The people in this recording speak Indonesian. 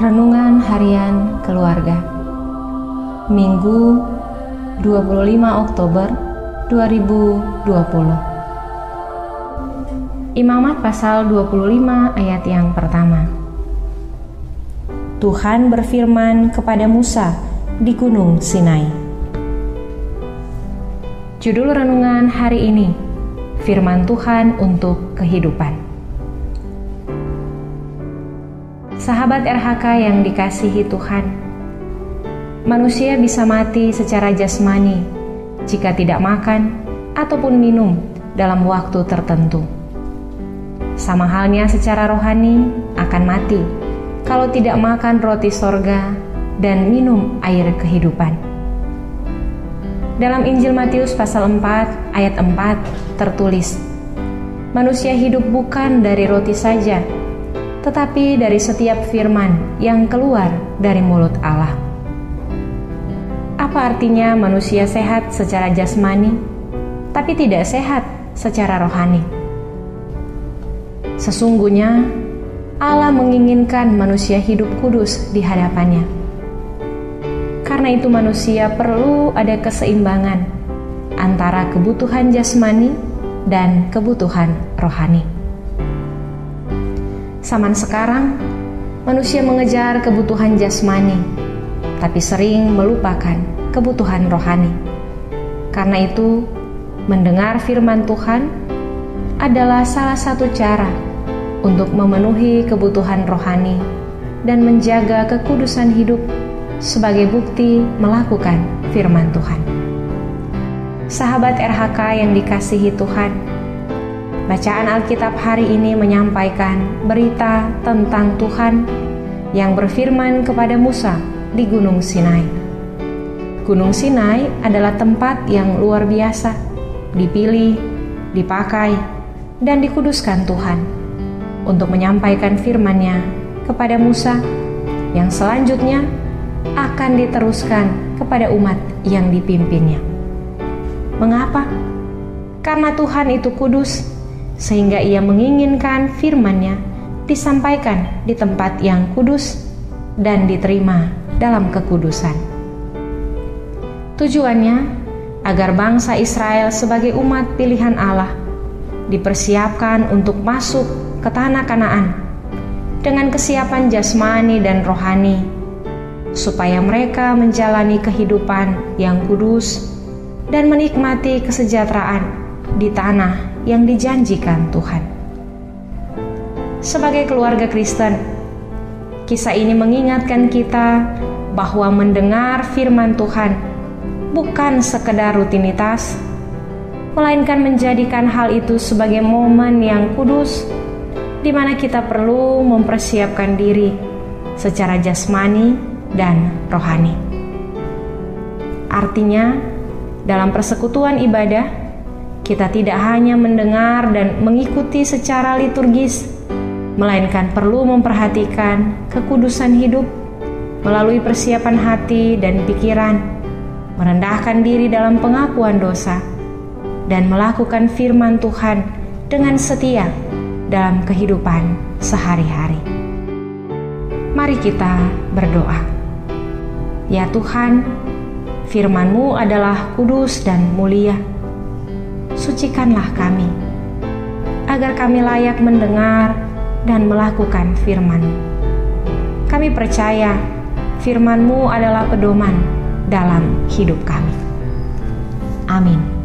Renungan Harian Keluarga. Minggu 25 Oktober 2020 Imamat pasal 25 ayat yang pertama. Tuhan berfirman kepada Musa di Gunung Sinai. Judul renungan hari ini Firman Tuhan untuk kehidupan Sahabat RHK yang dikasihi Tuhan, manusia bisa mati secara jasmani jika tidak makan ataupun minum dalam waktu tertentu. Sama halnya secara rohani akan mati kalau tidak makan roti sorga dan minum air kehidupan. Dalam Injil Matius pasal 4 ayat 4 tertulis, Manusia hidup bukan dari roti saja, tetapi dari setiap firman yang keluar dari mulut Allah. Apa artinya manusia sehat secara jasmani, tapi tidak sehat secara rohani? Sesungguhnya, Allah menginginkan manusia hidup kudus di hadapannya. Karena itu, manusia perlu ada keseimbangan antara kebutuhan jasmani dan kebutuhan rohani. Zaman sekarang, manusia mengejar kebutuhan jasmani, tapi sering melupakan kebutuhan rohani. Karena itu, mendengar firman Tuhan adalah salah satu cara untuk memenuhi kebutuhan rohani dan menjaga kekudusan hidup sebagai bukti melakukan firman Tuhan. Sahabat RHK yang dikasihi Tuhan, Bacaan Alkitab hari ini menyampaikan berita tentang Tuhan yang berfirman kepada Musa di Gunung Sinai. Gunung Sinai adalah tempat yang luar biasa, dipilih, dipakai, dan dikuduskan Tuhan untuk menyampaikan firman-Nya kepada Musa yang selanjutnya akan diteruskan kepada umat yang dipimpinnya. Mengapa? Karena Tuhan itu kudus sehingga ia menginginkan firman-Nya disampaikan di tempat yang kudus dan diterima dalam kekudusan. Tujuannya agar bangsa Israel sebagai umat pilihan Allah dipersiapkan untuk masuk ke tanah Kanaan dengan kesiapan jasmani dan rohani supaya mereka menjalani kehidupan yang kudus dan menikmati kesejahteraan di tanah yang dijanjikan Tuhan. Sebagai keluarga Kristen, kisah ini mengingatkan kita bahwa mendengar firman Tuhan bukan sekedar rutinitas, melainkan menjadikan hal itu sebagai momen yang kudus di mana kita perlu mempersiapkan diri secara jasmani dan rohani. Artinya, dalam persekutuan ibadah, kita tidak hanya mendengar dan mengikuti secara liturgis, melainkan perlu memperhatikan kekudusan hidup melalui persiapan hati dan pikiran, merendahkan diri dalam pengakuan dosa, dan melakukan firman Tuhan dengan setia dalam kehidupan sehari-hari. Mari kita berdoa. Ya Tuhan, firman-Mu adalah kudus dan mulia sucikanlah kami, agar kami layak mendengar dan melakukan firman. Kami percaya firman-Mu adalah pedoman dalam hidup kami. Amin.